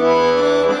Música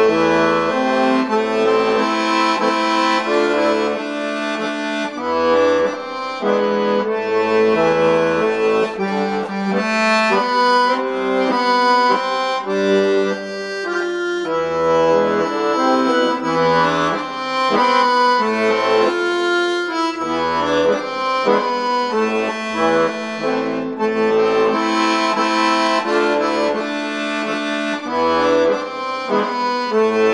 Música